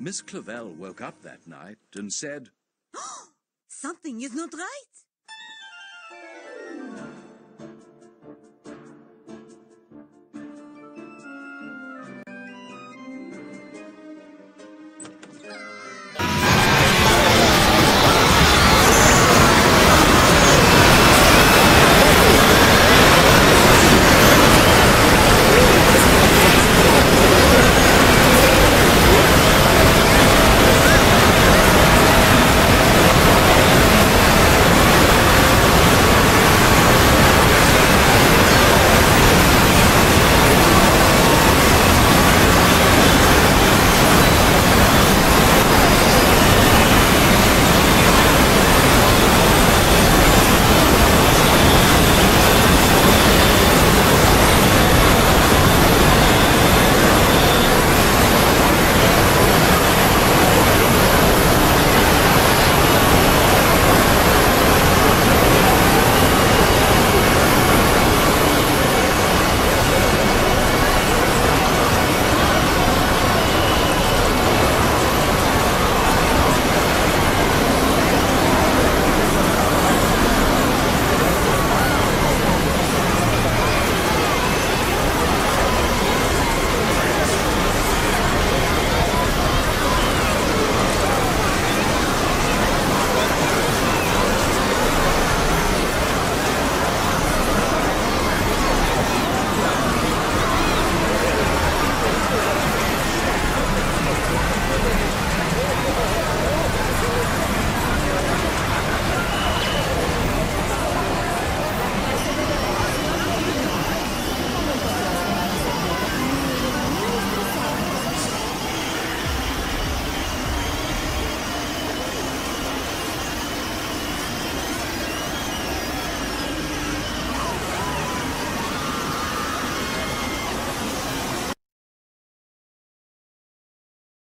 Miss Clavel woke up that night and said, Something is not right.